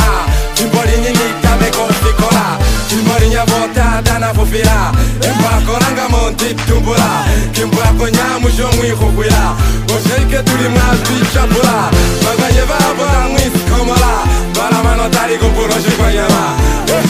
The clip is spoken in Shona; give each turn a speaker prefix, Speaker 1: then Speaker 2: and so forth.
Speaker 1: kola timbolinyinyita mekofi kola timbolinyabota danafufila embakolanga monti tumbula kimbwakonya musho mwikhukwila osheike tuli mwabichapula baganye babola mwisikomola balamano tali kupuloshekonyela yes.